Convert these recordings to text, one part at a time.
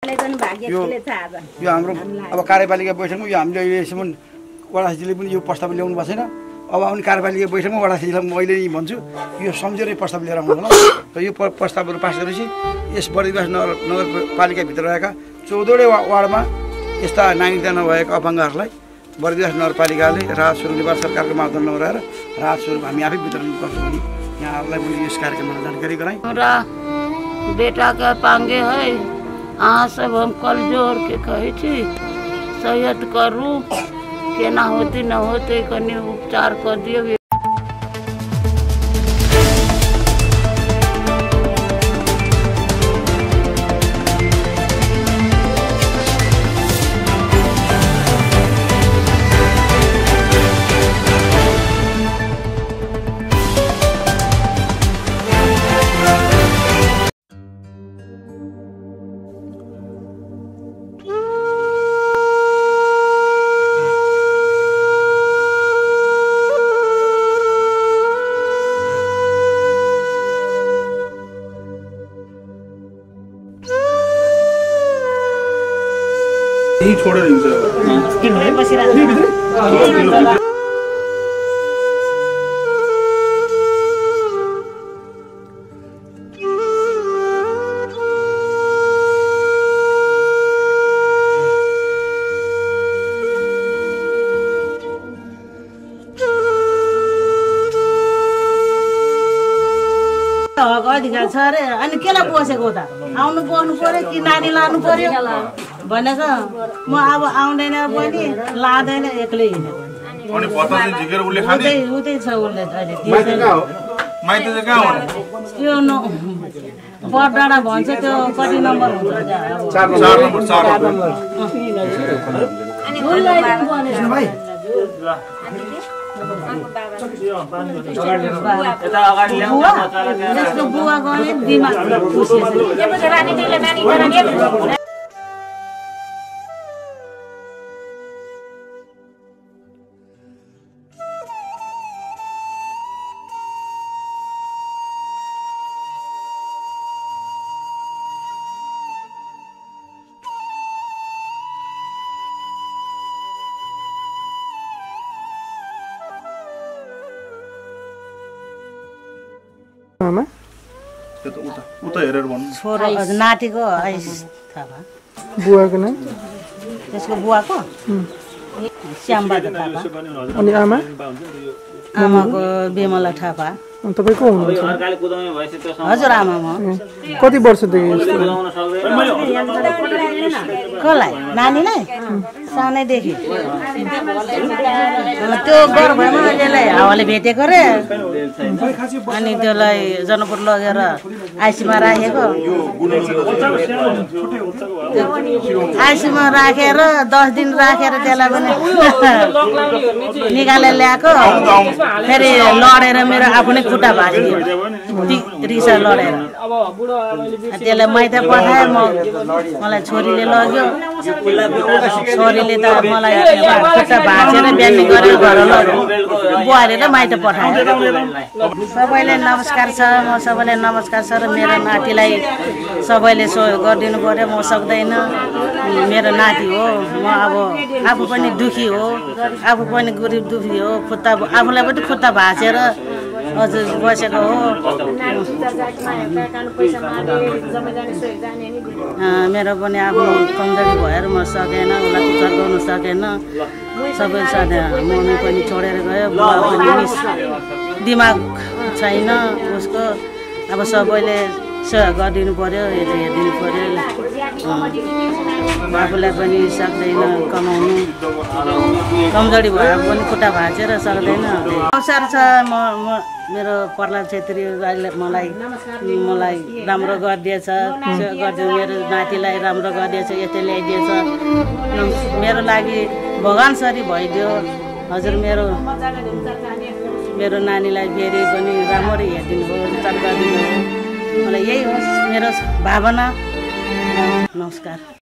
यो यो हाम्रो अब कार्यपालिका बैठकमा यो हामीले अहिलेसम्म वडासीले पनि यो प्रस्ताव ल्याउनु भएको छैन। अब आउने कार्यपालिका बैठकमा वडासीलाई मैले नि भन्छु यो सम्झेर प्रस्ताव लिएर आउनु होला र यो प्रस्तावहरू पास गरेपछि यस बर्दिवास नगर नगरपालिकाभित्र रहेका चौधवटै वा वार्डमा यस्ता नागरिकता नभएका अपाङ्गहरूलाई बर्दिवास नगरपालिकाले राहत स्वरूप नेपाल सरकारको मापदण्ड नगराएर राहत स्वरूप हामी आफै वितरण गर्छौँ भने यहाँहरूलाई पनि यस कार्यक्रममा जानकारी गराएँ। हमरा बेटा के पांगे है अहाँ सब हम कल जोड़ के कहे सहायत करू केना होते, न होते कनी उपचार कर दियौ। छोडेर हिँड्छ। हक अधिकार छ अरे अनि केलाई बसेको त आउनु बस्नु पर्यो कि नानी लानु पर्यो? भनेको म अब आउँदैन पनि लाँदैन एक्लै उतै छ उसले अहिले। माइती दिँदैन। कहाँ हो? माइती चाहिँ कहाँ हुने यो न बरडाँडा भन्छ त्यो कति नम्बर हुन्छ त्यहाँ? अब। चार नम्बर चार नम्बर। भाइ। बुवा? यसको बुवा गने दिमाग। भन्नु। छोरो हजुर नातिको बुवाको नाम? त्यसको बुवाको? श्यामबहादुर थापा। अनि आमा? आमाको बिमला थापा। तपाईँ को हुनुहुन्छ? हजुर आमा म। कति वर्षदेखि यस्तो? कसलाई? नानीलाई? सानैदेखि। त्यो गर्भमा त्यसलाई हावाले भेटेको रे। अनि त्यसलाई जनकपुर लगेर आइसीमा राखेको। आइसीमा राखेर दस दिन राखेर त्यसलाई पनि निकालेर ल्याएको। फेरि लडेर मेरो आफ्नो खुट्टा भाँचिदियो। ति- रिसा लडेर। त्यसलाई माइत पठाएँ म मलाई छोरीले लग्यो। छोरीले त मलाई खुट्टा भाँचेर बिहान गरेर घर लग्यो। बुहारीले त माइत पठायो सबैले नमस्कार छ म सबैले नमस्कार छ र मेरो नातिलाई सबैले सो गरिदिनु पऱ्यो म सक्दैन। मेरो नाति हो म अब आफू पनि दुखी हो आफू पनि गरिब दुखी हो। खुट्टा आफूलाई पनि खुट्टा भाँचेर हजुर बसेको हो। मेरो पनि आफ्नो कमजोरी भएर म सकेन उसलाई उपचार गर्नु सकेन। सबै साथी मम्मी पनि छोडेर गयो बुवा पनि दिमाग छैन उसको। अब सबैले सहयोग गरिदिनु पऱ्यो हेर हेरिदिनु पऱ्यो आफूलाई पनि सक्दैन कमाउनु। कमजोरी भएर पनि खुट्टा भाँचेर सक्दैन। अवसर छ म म मेरो प्रहलाद छेत्रीले मलाई मलाई राम्रो गरिदिएछ गरिदियो। मेरो नातिलाई राम्रो गरिदिएछ यस्तै ल्याइदिएछ। मेरो लागि भगवान् सरी भइदियो। हजुर मेरो मेरो नानीलाई फेरि पनि राम्ररी हेरिदिनु उपचार गरिदिनु मलाई यही होस् मेरो भावना। नमस्कार।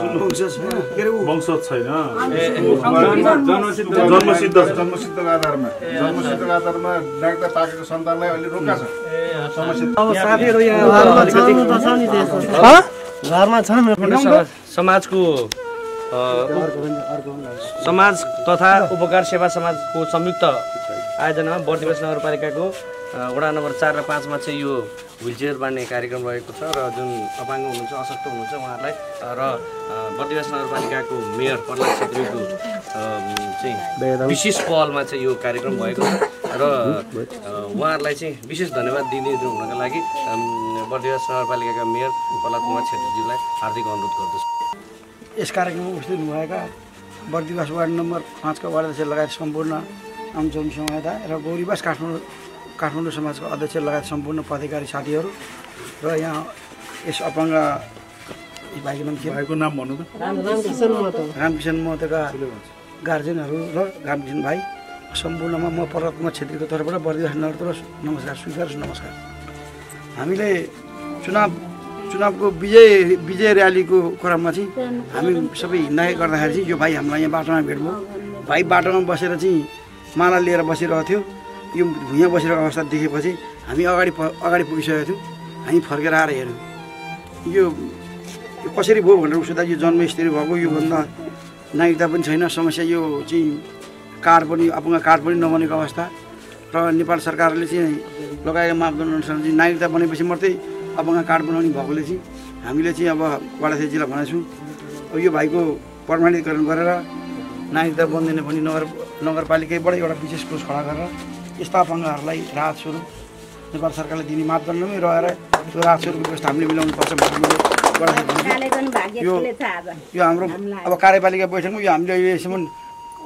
छ ऊ वंशज छैन जन्मसिद्ध। जन्मसिद्धको आधारमा जन्मसिद्धको आधारमा डाक्टर पाकेको सन्तानलाई अहिले रोका छ समस्या साथीहरू यहाँ घरमा छन् समाजको अ, समाज तथा उपकार सेवा समाजको संयुक्त आयोजनामा बर्दिवास नगरपालिकाको वडा नम्बर चार र पाँचमा चाहिँ यो चेयर बाँड्ने कार्यक्रम रहेको छ र जुन अपाङ्ग हुनुहुन्छ अशक्त हुनुहुन्छ उहाँहरूलाई र बर्दिवास नगरपालिकाको मेयर प्रहलाद छेत्रीको चाहिँ विशेष पहलमा चाहिँ यो कार्यक्रम भएको छ र उहाँहरूलाई चाहिँ विशेष धन्यवाद दिँदै हुनका लागि बर्दिवास नगरपालिकाका मेयर प्रहलाद कुमार छेत्रीज्यूलाई हार्दिक अनुरोध गर्दछु। यस कार्यक्रममा उपस्थित हुनुभएका बर्दिवास वार्ड नम्बर पाँचका वार्ड लगायत सम्पूर्ण आमजन समुदाय र गौरीवास काठमाडौँ काठमाडौँ समाजको अध्यक्ष लगायत सम्पूर्ण पदाधिकारी साथीहरू र यहाँ यस अपाङ्ग भाइको नाम के? भाइको नाम भन्नु त। रामकिशन महतोका गार्जेनहरू र रामकिशन भाइ सम्पूर्णमा म कुमार छेत्रीको तर्फबाट बर्दिवास नगरतर्फ नमस्कार स्वीकार नमस्कार। हामीले चुनाव चुनावको विजय विजय र्यालीको क्रममा चाहिँ हामी सबै हिँड्दा गर्दाखेरि चाहिँ यो भाइ हामीलाई यहाँ बाटोमा भेट भयो। भाइ बाटोमा बसेर चाहिँ माला लिएर बसिरहेको थियो। यो भुइँमा बसिरहेको अवस्था देखेपछि हामी अगाडि अगाडि पुगिसकेको थियौँ। हामी फर्केर आएर हेऱ्यौँ। यो कसरी भयो भनेर सोद्धा यो जन्मस्थली भएको योभन्दा नागरिकता पनि छैन। समस्या यो चाहिँ कार्ड पनि अपाङ्ग कार्ड पनि नबनेको अवस्था। र नेपाल सरकारले चाहिँ लगाएको मापदण्ड अनुसार चाहिँ नागरिकता बनेपछि मात्रै अपाङ्ग कार्ड बनाउने भएकोले चाहिँ हामीले चाहिँ अब वाडासेजीलाई भनेको छौँ यो भाइको प्रमाणीकरण गरेर नागरिकता बन्दैन भने नगर नगरपालिकाबाट एउटा विशेष कोष खडा गरेर यस्ता अपाङ्गहरूलाई राहत स्वरूप नेपाल सरकारले दिने मापदण्डमै रहेर त्यो राहत स्वरूपको व्यवस्था हामीले मिलाउनु पर्छ भनेर मैले वाडासेजी यो यो हाम्रो अब कार्यपालिका बैठकमा यो हामीले अहिलेसम्म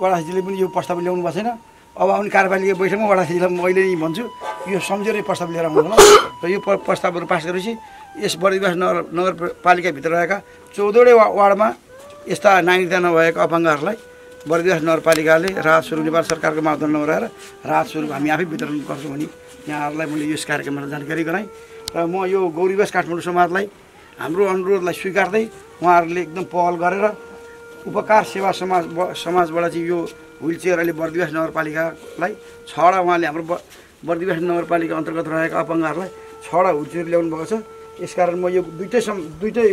वडासीले पनि यो प्रस्ताव ल्याउनु भएको छैन। अब आउने कार्यपालिका बैठकमा वडासीलाई मैले नि भन्छु यो सम्झेर प्रस्ताव लिएर आउनु होला र यो प्र- प्रस्तावहरू पास गरेपछि यस बर्दिवास नगर नगरपालिकाभित्र रहेका चौधवटै वा वार्डमा यस्ता नागरिकता नभएका अपाङ्गहरूलाई बर्दिवास नगरपालिकाले राहत स्वरूप नेपाल सरकारको मापदण्डमा रहेर राहत स्वरूप हामी आफै वितरण गर्छौँ भने यहाँहरूलाई मैले यस कार्यक्रमबाट जानकारी गराएँ। र म यो गौरीवास काठमाडौँ समाजलाई हाम्रो अनुरोधलाई स्वीकार्दै उहाँहरूले एकदम पहल गरेर उपकार सेवा समाज समाजबाट चाहिँ यो व्हिल चेयर अहिले बर्दिवास नगरपालिकालाई छवटा उहाँले हाम्रो बर्दिवास नगरपालिका अन्तर्गत रहेका अपाङ्गहरूलाई छवटा व्हिल चेयर ल्याउनु भएको छ। यसकारण म यो दुइटै सम दुइटै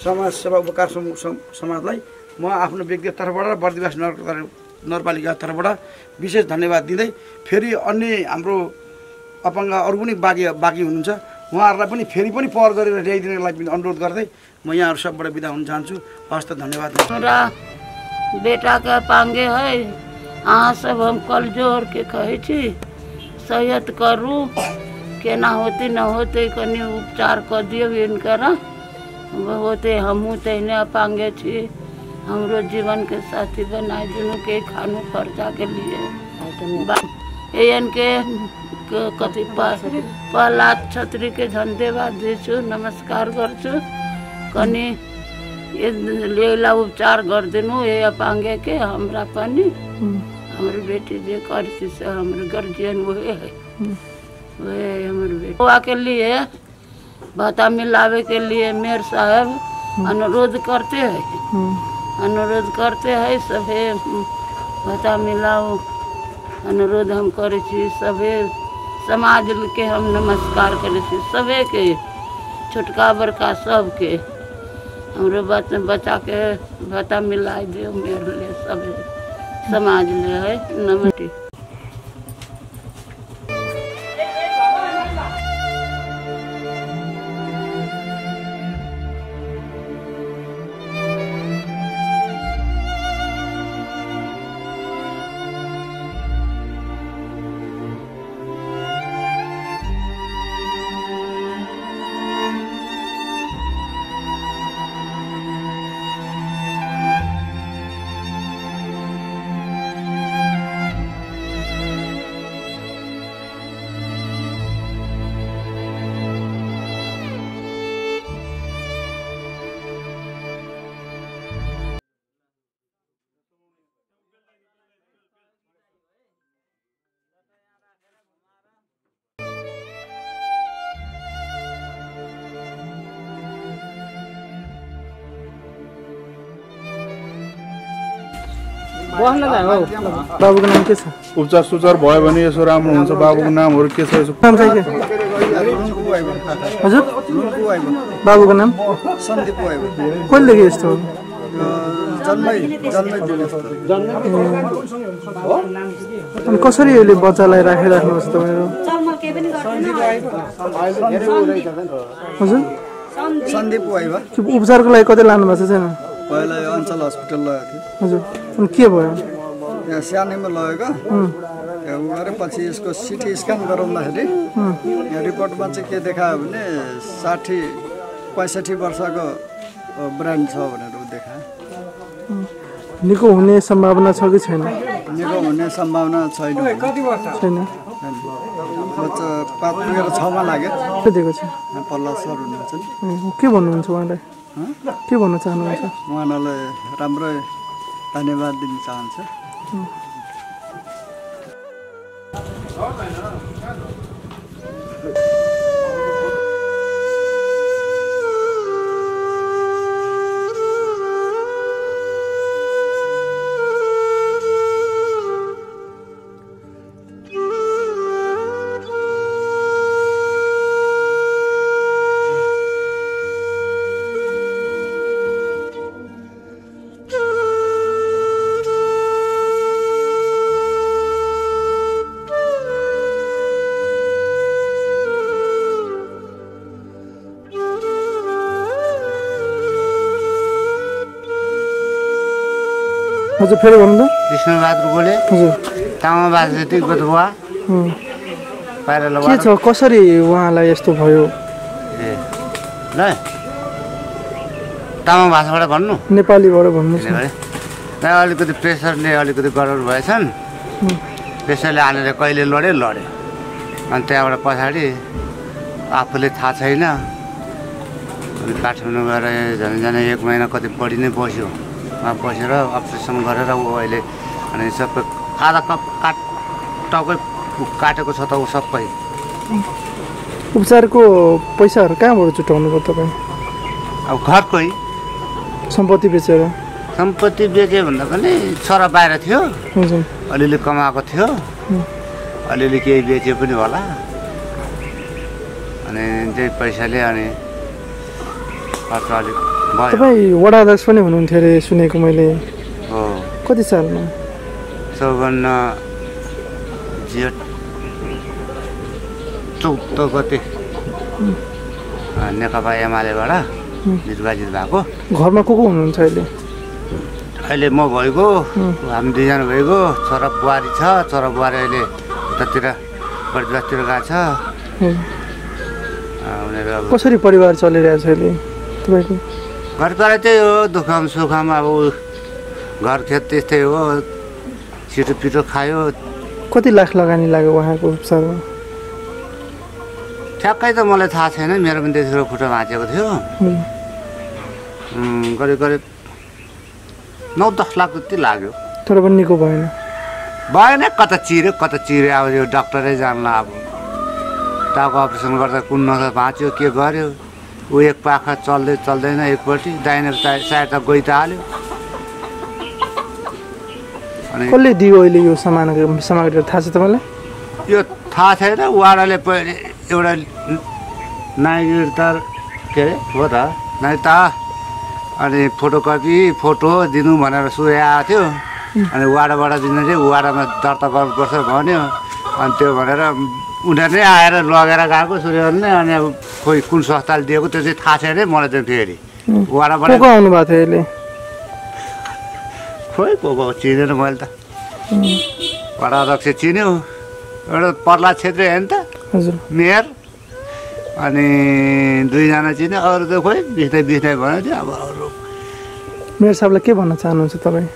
समाज सेवा उपकार सम- सम- समाजलाई म आफ्नो व्यक्तिगत तर्फबाट बर्दिवास नगर नगरपालिका तर्फबाट विशेष धन्यवाद दिँदै फेरि अन्य हाम्रो अपाङ्ग अरू पनि बाँकी बाँकी हुनुहुन्छ। उहाँहरूलाई पनि फेरि पनि पहल गरेर ल्याइदिनको लागि पनि अनुरोध गर्दै म यहाँहरू सबबाट बिदा हुन चाहन्छु। हस्त धन्यवाद। हमरा बेटा के पांगे है अहाँ सब हम कल जोर के कहे छी? सहायत करू केना होते न होते कनी उपचार कर दियो इनकर होते हमहूँ तहने अपांगे छी। हमरो जीवन के साथी बनाए दुनू के खानु खर्चा के लिए। एहन के क- कथी प- प्रहलाद छत्री के धन्यवाद दिन्छु नमस्कार गर्छु कनी lela उपचार गरिदिनु हे अपाङ्गे के हमरा पनि। हाम्रो बेटी जे करती से हाम्रो गार्जियन है। वही है बेटी। हुआ के लिए भत्ता मिलावे के लिए मेयर साहब अनुरोध करते हैं। अनुरोध करते हैं, सभी भत्ता मिलाओ। अनुरोध हम कर सभे समाज के हम नमस्कार करे सभे के, छोटका बड़का सबके हमरो बच, बच्चा के भत्ता मिला दे मेरे लिए सभी समाज ले है, नमस्ते। बाबुको नाम के छ उपचार सुचार भयो भने यसो राम्रो हुन्छ बाबुको नामहरू के छ यसो नाम चाहिँ के हजुर बाबुको नाम सन्दीप कहिलेदेखि यस्तो हो जन्मै जन्मै अनि कसरी अहिले बच्चालाई राखिराख्नु छ तपाईँहरू हजुर उपचारको लागि कतै लानु भएको छ छैन पहिला यो अञ्चल हस्पिटल लगेको थियो हजुर अनि के भयो यहाँ सानैमा लगेको उ गरेपछि यसको सिटी स्क्यान गराउँदाखेरि यहाँ रिपोर्टमा चाहिँ के देखायो भने साठी पैँसठी वर्षको ब्रान्ड छ भनेर उ देखायो निको हुने सम्भावना छ कि छैन? निको हुने सम्भावना छैन। छैन। बच्चा पाँच पुगेर छमा लाग्यो के दिएको छ पल्ला सर हुनुहुन्छ के भन्नुहुन्छ उहाँलाई? के भन्न चाहनुहुन्छ? उहाँलाई राम्रै धन्यवाद दिन चाहन्छु। हजुर फेरि भन्नु त। विष्णुबहादुर गोले हजुर। तामा बाजेती गोदबुवा। उम्, पाइरा के छ कसरी उहाँलाई यस्तो भयो? ए ल तामा भाषाबाट भन्नु। नेपालीबाट भन्नुहोस् न। किनभने त्यहाँ अलिकति प्रेसरले अलिकति गडबड भएछन्। प्रेसरले हानेर कहिले लड्यो लड्यो। अनि त्यहाँबाट पछाडि आफूले थाहा छैन। अनि काठमाडौँ गएर झन् झन् एक महिना कति बढी नै बस्यो। बसेर अपरेसन गरेर ऊ अहिले अनि सबै आधा कप काट टाउकै काटेको छ त ऊ सबै। उपचारको पैसाहरू कहाँबाट जुटाउनु भयो तपाईँ? अब घरकै। सम्पत्ति बेचेर। सम्पत्ति बेच्यो भन्दा पनि छोरा बाहिर थियो। अलिअलि कमाएको थियो। अलिअलि केही बेच्यो पनि होला। अनि त्यही पैसाले अनि खर्च अलिक तपाईँ वडा अध्यक्ष पनि हुनुहुन्थ्यो अरे सुनेको मैले। कति सालमा? चौवन्न जेठ चौध गते। नेकपा एमालेबाट निर्वाचित भएको। घरमा को को हुनुहुन्छ अहिले? अहिले म भइगयो हामी दुईजना भइगयो छोरा बुहारी छ छोरा बुहारी अहिले उतातिर बर्दिवासतिर गएको छ। कसरी परिवार चलिरहेको छ अहिले? तपाईँको? घरबाट त्यही हो दुःखम सुखम अब घर खेत त्यस्तै हो छिटो पिटो खायो। कति लाख लगानी लाग्यो उहाँको उपचारमा? ठ्याक्कै त मलाई थाहा छैन मेरो पनि त्यतिखेर खुट्टा भाँचेको थियो। करिब करिब नौ दस लाख जति लाग्यो। तर पनि निको भएन। भएन कता चिर्यो कता चिर्यो अब यो डक्टरै जान्ला अब। टाउको अपरेसन गर्दा कुन नसा भाँच्यो के गर्यो? ऊ एक पाखा चल्दै चल्दैन एकपट्टि दाहिने साइड त गइ त हाल्यो। अनि कसले दियो अहिले यो सामान सामग्रीहरू थाहा छ तपाईँलाई? यो थाहा छैन वाडाले पहिले एउटा त के अरे हो त नाइ त अनि फोटोकपी फोटो दिनु भनेर सुरे आएको थियो। अनि वाडाबाट दिनु चाहिँ वाडामा दर्ता गर्नुपर्छ भन्यो। अनि त्यो भनेर उनीहरू नै आएर लगेर गएको सूर्यहरूले। अनि अब खोइ कुन संस्थाले दिएको त्यो चाहिँ थाहा छैन है मलाई चाहिँ फेरि। आउनु भएको थियो अहिले खोइ को को चिनेन मैले त। वडा अध्यक्ष चिन्यो। एउटा प्रहलाद छेत्री हेर्नु त। हजुर। मेयर। अनि दुईजना चिन्यो। अरू त खोइ बिस्दै बिस्दै भयो थियो अब अरू। मेयर साहबलाई के भन्न चाहनुहुन्छ तपाईँ?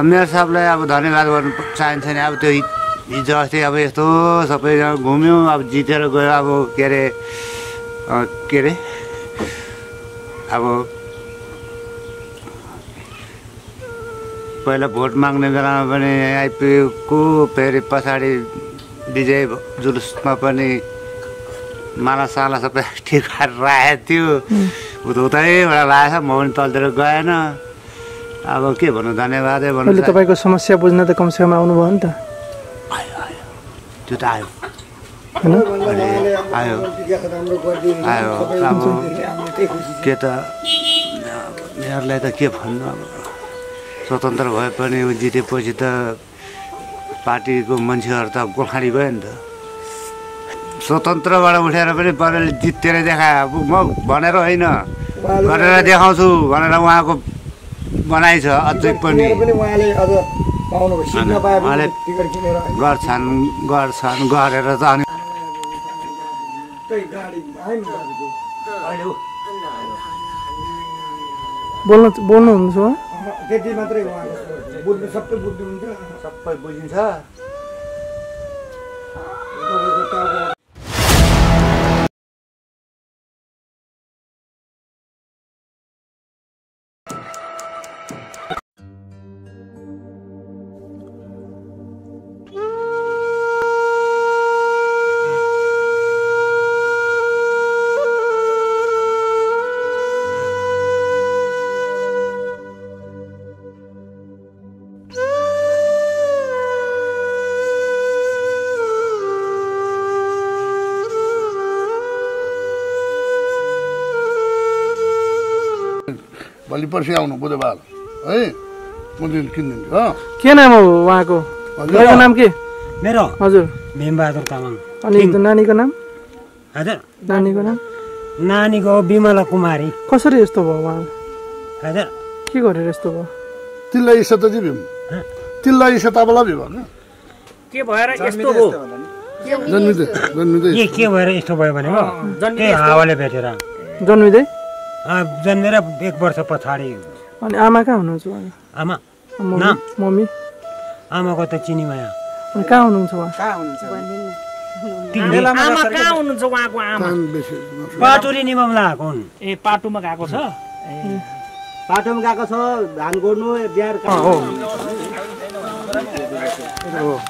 मेयर साहबलाई अब धन्यवाद गर्नु चाहिन्छ नि। अब त्यो हिजो अस्ति अब यस्तो सबैजना घुम्यो अब जितेर गयो अब के अरे के अरे अब पहिला भोट माग्ने बेलामा पनि आइपुगेको फेरि पछाडि विजय जुलुसमा पनि मालासाला सबै ठिक राखेको थियो। उता उतैबाट लागेको छ म पनि तलतिर गएन। अब के भन्नु धन्यवादै भन्नु तपाईँको समस्या बुझ्न त कमसेकम आउनुभयो नि त। त्यो त आयो। होइन? आयो। आयो। अब के त मेयरलाई त के भन्नु अब? स्वतन्त्र भए पनि जितेपछि त पार्टीको मान्छेहरू त गोर्खाली भयो नि त। स्वतन्त्रबाट उठेर पनि पाराले जितेर अब म भनेर होइन गरेर देखाउँछु भनेर उहाँको बनाइ छ अझै पनि। किनेर गर्छन् गर्छन् गरेर त अनि बोल्नु बोल्नुहुन्छ? त्यति मात्रै बुझ्नु सबै बुझ्नुहुन्छ। सबै बुझिन्छ। भोलि पर्सि आउनु बुधबार है? म दिन किनिदिन्छु हो के नाम हो उहाँको? नाम के? मेरो? हजुर। भीमबहादुर तामाङ। अनि नानीको नाम? हजुर। नानीको नाम? नानीको विमला कुमारी। कसरी यस्तो भयो उहाँ? हजुर। के गरेर यस्तो भयो? तिल्लाई इसा त जिबिम तिल्लाई इसा तपाईँलाई भी भन्नु के भएर यस्तो हो जन्मिँदै जन्मिँदै। के भएर यस्तो भयो भने हावाले भेटेर? जन्मिँदै? जन्मेर एक वर्ष पछाडि। अनि आमा कहाँ हुनुहुन्छ आमा नाम? मम्मी? आमाको त चिनीमाया अनि कहाँ हुनुहुन्छ पाटुरी निमम लगाएको हुन्। ए पाटोमा गएको छ? बाटोमा गएको छ धान गोड्नु बिहार हो?